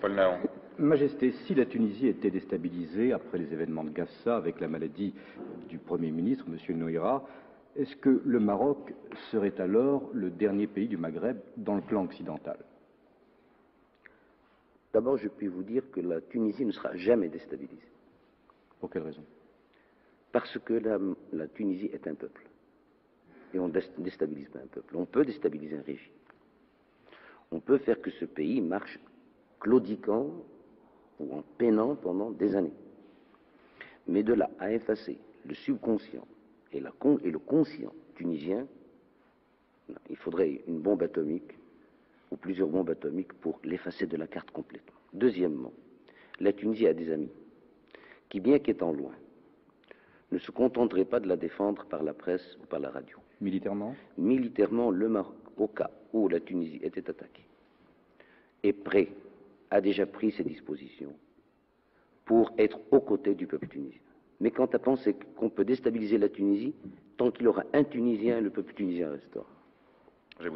Paul Naon. Majesté, si la Tunisie était déstabilisée après les événements de Gafsa avec la maladie du Premier ministre, M. Noïra, est-ce que le Maroc serait alors le dernier pays du Maghreb dans le plan occidental? D'abord, je puis vous dire que la Tunisie ne sera jamais déstabilisée. Pour quelle raison? Parce que la, la, Tunisie est un peuple. Et on ne déstabilise pas un peuple. On peut déstabiliser un régime. On peut faire que ce pays marche claudiquant ou en peinant pendant des années. Mais de là à effacer le subconscient et, la, et le conscient tunisien, il faudrait une bombe atomique ou plusieurs bombes atomiques pour l'effacer de la carte complètement. Deuxièmement, la Tunisie a des amis qui, bien qu'étant loin, ne se contenteraient pas de la défendre par la presse ou par la radio. Militairement? Militairement, le Maroc, au cas où la Tunisie était attaquée, est prêt, a déjà pris ses dispositions pour être aux côtés du peuple tunisien. Mais quant à penser qu'on peut déstabiliser la Tunisie, tant qu'il aura un Tunisien, le peuple tunisien restera. Je.